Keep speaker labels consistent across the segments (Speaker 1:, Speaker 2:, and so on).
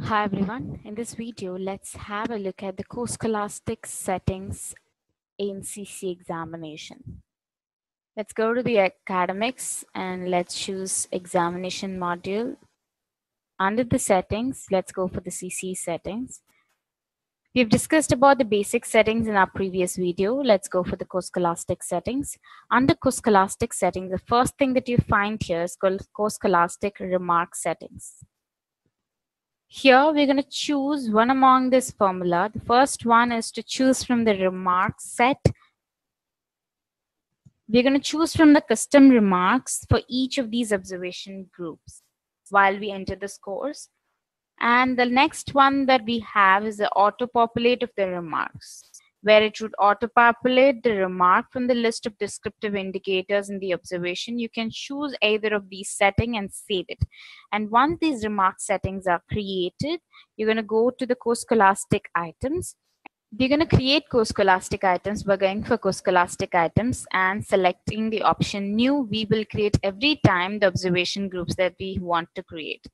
Speaker 1: Hi everyone, in this video let's have a look at the co-scholastic settings in CCE examination. Let's go to the academics and let's choose examination module. Under the settings, let's go for the CCE settings. We've discussed about the basic settings in our previous video. Let's go for the co-scholastic settings. Under co-scholastic settings, the first thing that you find here is called co-scholastic remark settings. Here we're going to choose one among this formula. The first one is to choose from the remarks set. We're going to choose from the custom remarks for each of these observation groups while we enter the scores. And the next one that we have is the auto populate of the remarks where it should auto-populate the remark from the list of descriptive indicators in the observation. You can choose either of these setting and save it. And once these remark settings are created, you're going to go to the co-scholastic items. We're going to create co-scholastic items. We're going for co-scholastic items and selecting the option new. We will create every time the observation groups that we want to create.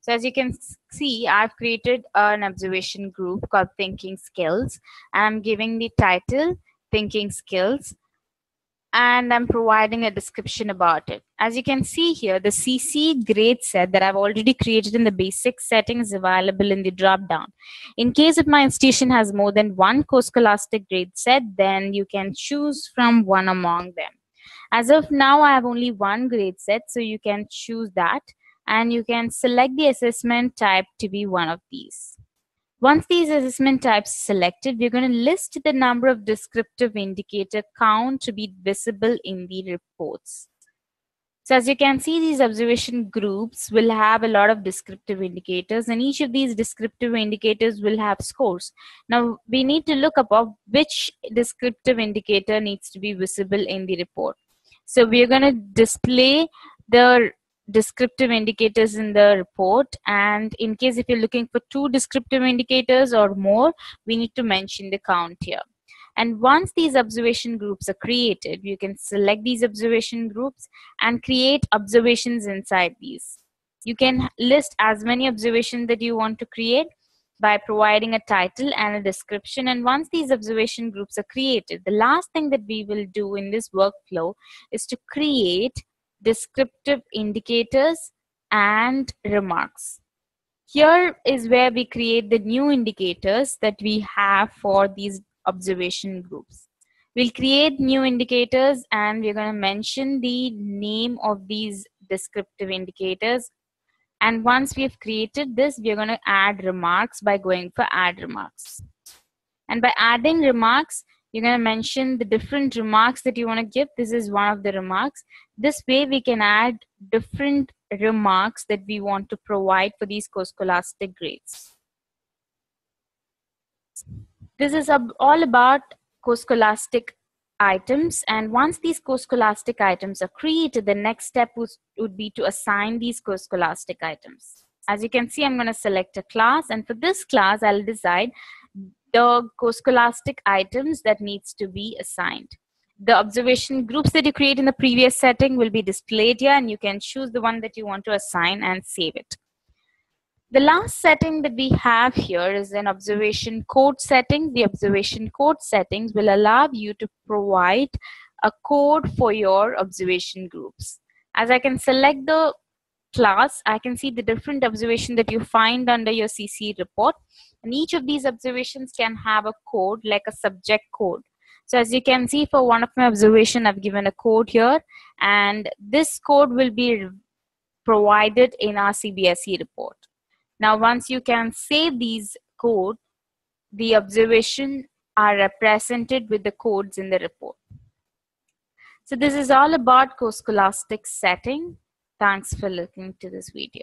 Speaker 1: So as you can see, I've created an observation group called Thinking Skills. and I'm giving the title Thinking Skills and I'm providing a description about it. As you can see here, the CCE grade set that I've already created in the basic settings available in the drop down. In case if my institution has more than one co-scholastic grade set, then you can choose from one among them. As of now, I have only one grade set, so you can choose that and you can select the assessment type to be one of these. Once these assessment types selected, we're going to list the number of descriptive indicator count to be visible in the reports. So as you can see, these observation groups will have a lot of descriptive indicators and each of these descriptive indicators will have scores. Now we need to look up which descriptive indicator needs to be visible in the report. So we're going to display the descriptive indicators in the report. And in case if you're looking for two descriptive indicators or more we need to mention the count here. And once these observation groups are created you can select these observation groups and create observations inside these. You can list as many observations that you want to create by providing a title and a description. And once these observation groups are created the last thing that we will do in this workflow is to create descriptive indicators, and remarks. Here is where we create the new indicators that we have for these observation groups. We'll create new indicators and we're going to mention the name of these descriptive indicators. And once we've created this, we're going to add remarks by going for add remarks. And by adding remarks, you're going to mention the different remarks that you want to give. This is one of the remarks. This way we can add different remarks that we want to provide for these co-scholastic grades. This is all about co-scholastic items and once these co-scholastic items are created, the next step would be to assign these co-scholastic items. As you can see, I'm going to select a class and for this class, I'll decide the co-scholastic items that needs to be assigned. The observation groups that you create in the previous setting will be displayed here and you can choose the one that you want to assign and save it. The last setting that we have here is an observation code setting. The observation code settings will allow you to provide a code for your observation groups. As I can select the class, I can see the different observation that you find under your CCE report. And each of these observations can have a code like a subject code. So as you can see for one of my observation, I've given a code here and this code will be provided in our CBSE report. Now, once you can save these code, the observation are represented with the codes in the report. So this is all about co-scholastic setting. Thanks for looking to this video.